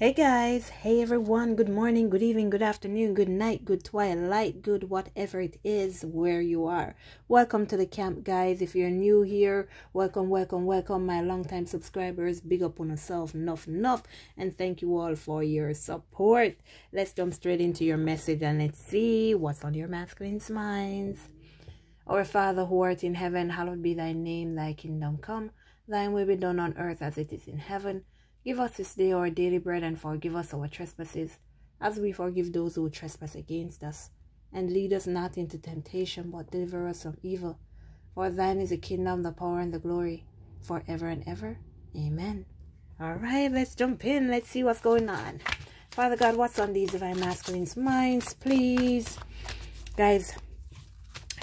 Hey guys, hey everyone, good morning, good evening, good afternoon, good night, good twilight, good whatever it is where you are. Welcome to the camp, guys. If you're new here, welcome, welcome, welcome. My longtime subscribers, big up on yourself, enough, enough, and thank you all for your support. Let's jump straight into your message and let's see what's on your masculine's minds. Our Father who art in heaven, hallowed be thy name, thy kingdom come, thine will be done on earth as it is in heaven. Give us this day our daily bread and forgive us our trespasses, as we forgive those who trespass against us. And lead us not into temptation, but deliver us from evil. For thine is the kingdom, the power, and the glory, forever and ever. Amen. All right, let's jump in. Let's see what's going on. Father God, what's on these divine masculines' minds, please? Guys,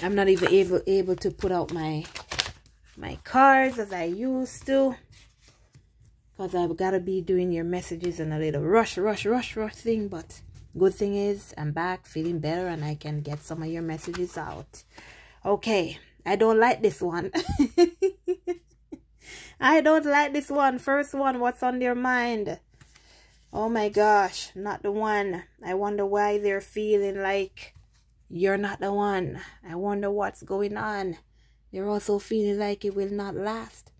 I'm not even able, able to put out my my cards as I used to because I've got to be doing your messages and a little rush, rush, rush, rush thing. But good thing is I'm back feeling better and I can get some of your messages out. Okay, I don't like this one. I don't like this one. First one, what's on their mind? Oh my gosh, not the one. I wonder why they're feeling like you're not the one. I wonder what's going on. They're also feeling like it will not last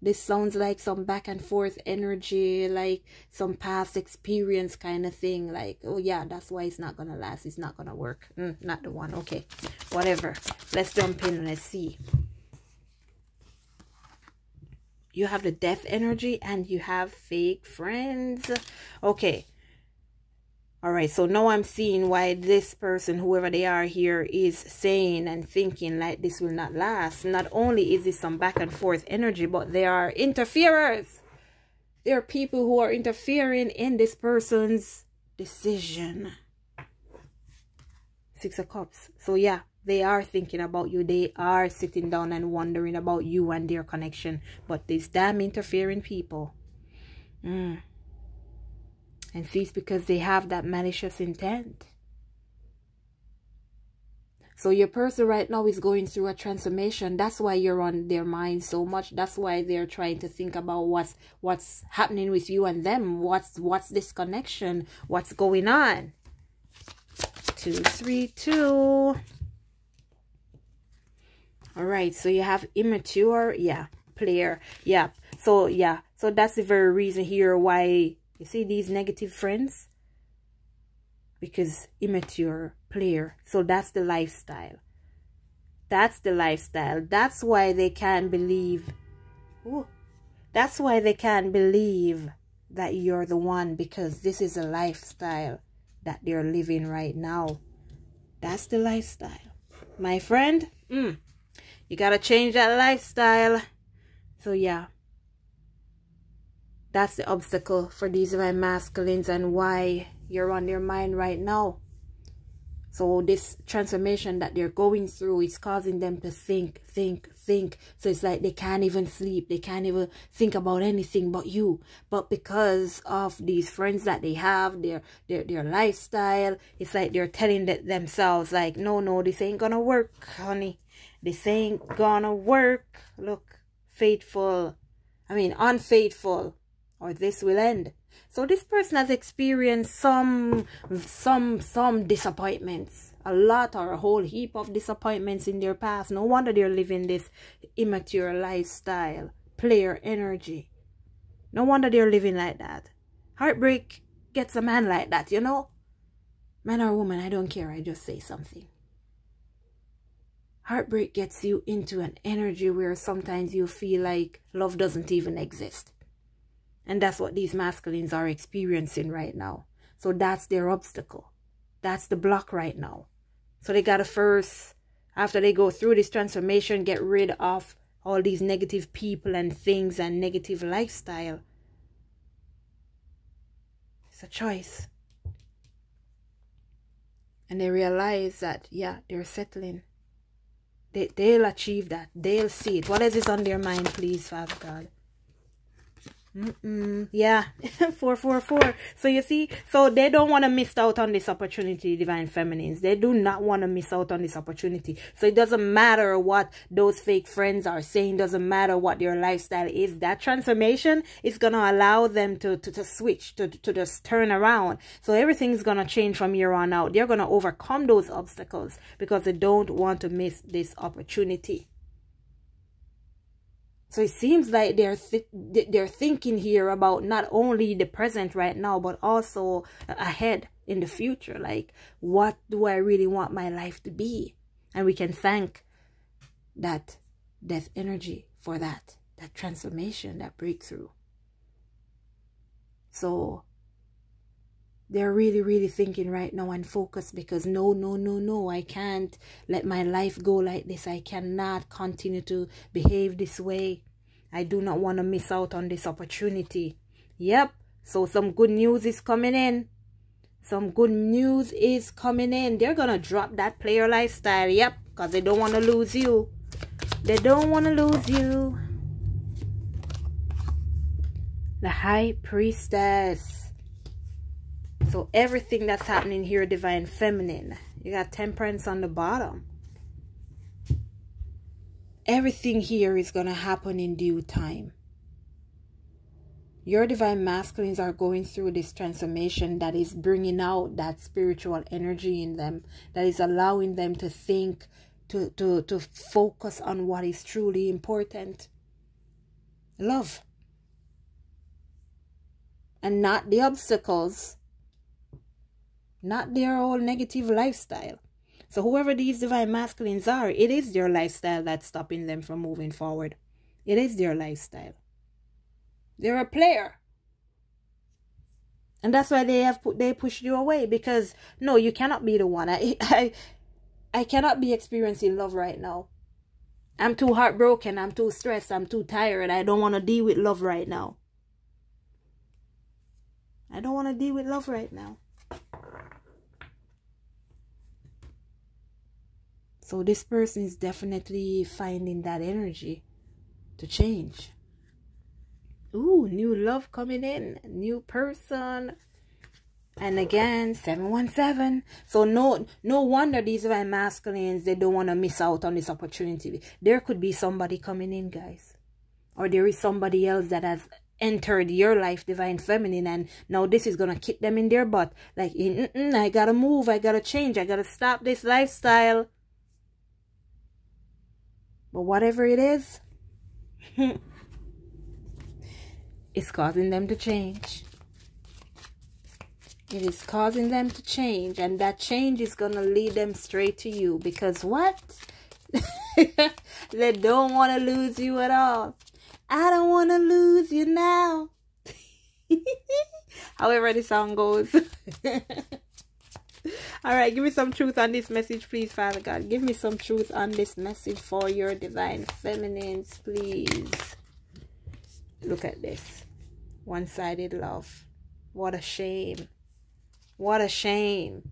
this sounds like some back and forth energy like some past experience kind of thing like oh yeah that's why it's not gonna last it's not gonna work. Mm, not the one okay whatever let's jump in and let's see. You have the death energy and you have fake friends okay all right, so now I'm seeing why this person, whoever they are here, is saying and thinking like this will not last. Not only is this some back and forth energy, but they are interferers. There are people who are interfering in this person's decision. Six of Cups. So yeah, they are thinking about you. They are sitting down and wondering about you and their connection. But these damn interfering people. Mm. And because they have that malicious intent. So your person right now is going through a transformation. That's why you're on their mind so much. That's why they're trying to think about what's what's happening with you and them. What's what's this connection? What's going on? Two, three, two. All right. So you have immature, yeah, player, yeah. So yeah. So that's the very reason here why you see these negative friends? Because immature player. So that's the lifestyle. That's the lifestyle. That's why they can't believe. Ooh, that's why they can't believe that you're the one because this is a lifestyle that they're living right now. That's the lifestyle. My friend, mm, you got to change that lifestyle. So yeah, that's the obstacle for these divine masculines and why you're on their mind right now. So this transformation that they're going through is causing them to think, think, think. So it's like they can't even sleep. They can't even think about anything but you. But because of these friends that they have, their their their lifestyle, it's like they're telling themselves like, no, no, this ain't gonna work, honey. This ain't gonna work. Look, faithful. I mean, unfaithful or this will end. So this person has experienced some, some, some disappointments. A lot or a whole heap of disappointments in their past. No wonder they're living this immature lifestyle. Player energy. No wonder they're living like that. Heartbreak gets a man like that, you know? Man or woman, I don't care. I just say something. Heartbreak gets you into an energy where sometimes you feel like love doesn't even exist. And that's what these masculines are experiencing right now. So that's their obstacle. That's the block right now. So they got to first, after they go through this transformation, get rid of all these negative people and things and negative lifestyle. It's a choice. And they realize that, yeah, they're settling. They, they'll achieve that. They'll see it. What is this on their mind, please, Father God? Mm-mm. Yeah, 444. So you see, so they don't want to miss out on this opportunity, divine feminines. They do not want to miss out on this opportunity. So it doesn't matter what those fake friends are saying, doesn't matter what your lifestyle is. That transformation is going to allow them to, to, to switch, to, to just turn around. So everything's going to change from here on out. They're going to overcome those obstacles because they don't want to miss this opportunity. So it seems like they're th they're thinking here about not only the present right now, but also ahead in the future. Like, what do I really want my life to be? And we can thank that death energy for that, that transformation, that breakthrough. So they're really, really thinking right now and focused because no, no, no, no, I can't let my life go like this. I cannot continue to behave this way. I do not want to miss out on this opportunity. Yep. So some good news is coming in. Some good news is coming in. They're going to drop that player lifestyle. Yep. Because they don't want to lose you. They don't want to lose you. The High Priestess. So everything that's happening here, Divine Feminine. You got temperance on the bottom. Everything here is going to happen in due time. Your divine masculines are going through this transformation that is bringing out that spiritual energy in them, that is allowing them to think, to, to, to focus on what is truly important. Love. And not the obstacles not their whole negative lifestyle. So whoever these divine masculines are, it is their lifestyle that's stopping them from moving forward. It is their lifestyle. They're a player. And that's why they have put they pushed you away because no, you cannot be the one. I I I cannot be experiencing love right now. I'm too heartbroken, I'm too stressed, I'm too tired. I don't want to deal with love right now. I don't want to deal with love right now. So this person is definitely finding that energy to change. Ooh, new love coming in, new person. And again, 717. So no no wonder these are masculines, they don't want to miss out on this opportunity. There could be somebody coming in, guys. Or there is somebody else that has entered your life, divine feminine, and now this is going to kick them in their butt. Like, mm -mm, I got to move, I got to change, I got to stop this lifestyle. But whatever it is, it's causing them to change. It is causing them to change. And that change is going to lead them straight to you. Because what? they don't want to lose you at all. I don't want to lose you now. However the song goes. All right, give me some truth on this message, please, Father God. Give me some truth on this message for your divine feminines, please. Look at this. One-sided love. What a shame. What a shame.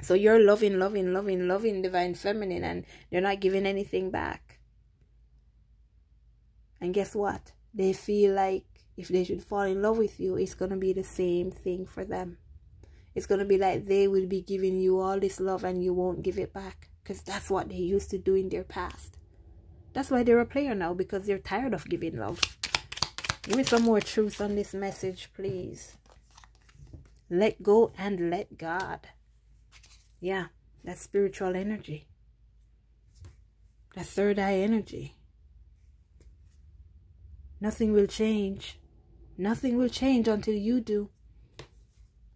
So you're loving, loving, loving, loving divine feminine and they're not giving anything back. And guess what? They feel like if they should fall in love with you, it's going to be the same thing for them. It's going to be like they will be giving you all this love and you won't give it back. Because that's what they used to do in their past. That's why they're a player now. Because they're tired of giving love. Give me some more truth on this message, please. Let go and let God. Yeah, that's spiritual energy. That third eye energy. Nothing will change. Nothing will change until you do.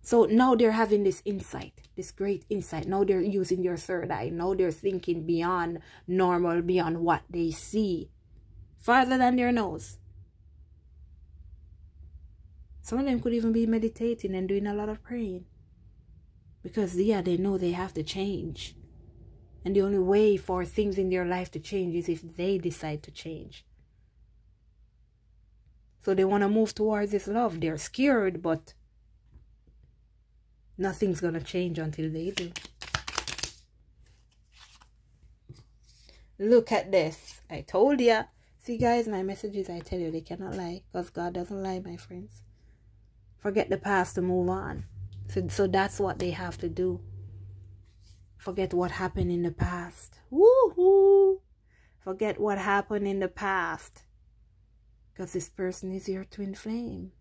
So now they're having this insight, this great insight. Now they're using their third eye. Now they're thinking beyond normal, beyond what they see, farther than their nose. Some of them could even be meditating and doing a lot of praying. Because, yeah, they know they have to change. And the only way for things in their life to change is if they decide to change. So they want to move towards this love. They're scared, but Nothing's to change until they do. Look at this. I told you. See, guys, my messages, I tell you, they cannot lie because God doesn't lie, my friends. Forget the past to move on. So, so that's what they have to do. Forget what happened in the past. Woohoo! Forget what happened in the past. Because this person is your twin flame.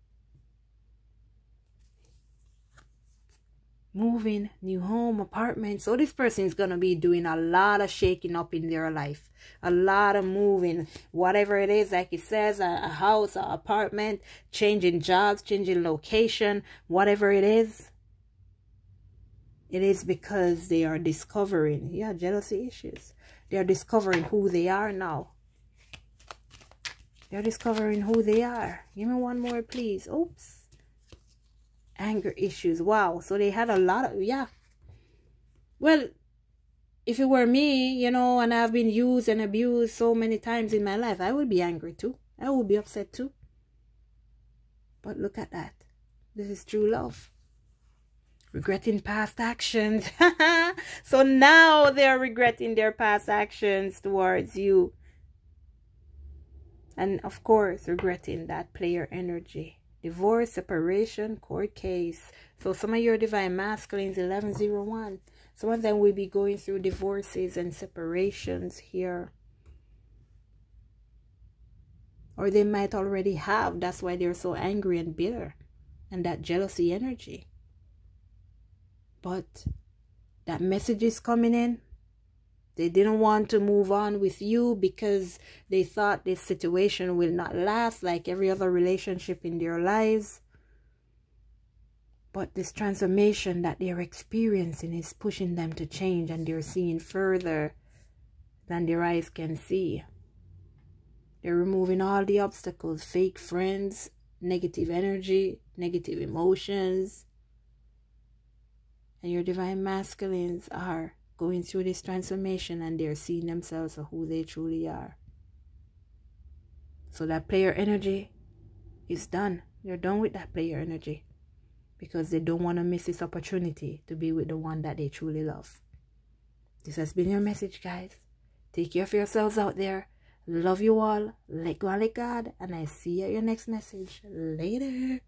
Moving, new home, apartment. So this person is going to be doing a lot of shaking up in their life. A lot of moving, whatever it is, like it says, a, a house, an apartment, changing jobs, changing location, whatever it is. It is because they are discovering, yeah, jealousy issues. They are discovering who they are now. They're discovering who they are. Give me one more, please. Oops anger issues. Wow. So they had a lot of, yeah. Well, if it were me, you know, and I've been used and abused so many times in my life, I would be angry too. I would be upset too. But look at that. This is true love. Regretting past actions. so now they're regretting their past actions towards you. And of course, regretting that player energy divorce, separation, court case. So some of your divine masculines, 1101, some of them will be going through divorces and separations here. Or they might already have. That's why they're so angry and bitter. And that jealousy energy. But that message is coming in they didn't want to move on with you because they thought this situation will not last like every other relationship in their lives. But this transformation that they're experiencing is pushing them to change and they're seeing further than their eyes can see. They're removing all the obstacles, fake friends, negative energy, negative emotions. And your divine masculines are going through this transformation and they're seeing themselves for who they truly are. So that player energy is done. They're done with that player energy because they don't want to miss this opportunity to be with the one that they truly love. This has been your message, guys. Take care of yourselves out there. Love you all. Let go and let God. And I see you at your next message. Later.